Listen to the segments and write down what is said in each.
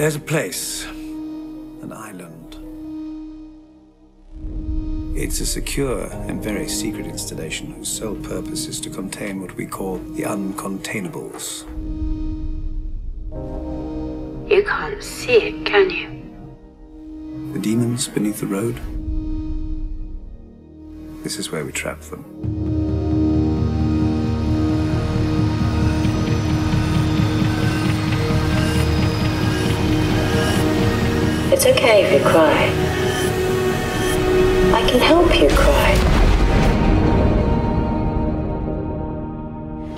There's a place, an island. It's a secure and very secret installation whose sole purpose is to contain what we call the uncontainables. You can't see it, can you? The demons beneath the road. This is where we trap them. It's okay if you cry. I can help you cry.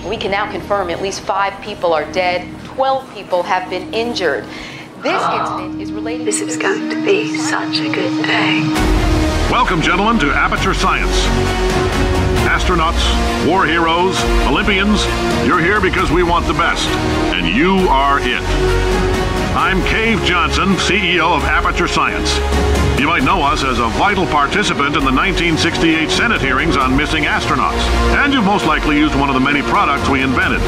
We can now confirm at least five people are dead, 12 people have been injured. This ah. incident is related This to is going to be such a good day. Welcome, gentlemen, to Aperture Science. Astronauts, war heroes, Olympians, you're here because we want the best, and you are it. I'm Cave Johnson, CEO of Aperture Science. You might know us as a vital participant in the 1968 Senate hearings on missing astronauts, and you've most likely used one of the many products we invented.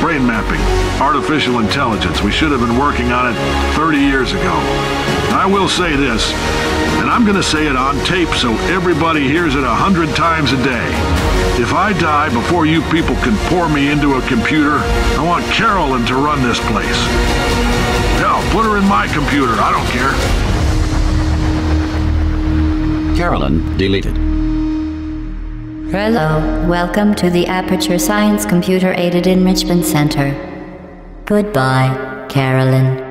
Brain mapping, artificial intelligence. We should have been working on it 30 years ago. I will say this, and I'm going to say it on tape so everybody hears it a hundred times a day. If I die before you people can pour me into a computer, I want Caroline to run this place. Hell, put her in my computer. I don't care. Caroline deleted. Hello, welcome to the Aperture Science Computer Aided Enrichment Center. Goodbye, Caroline.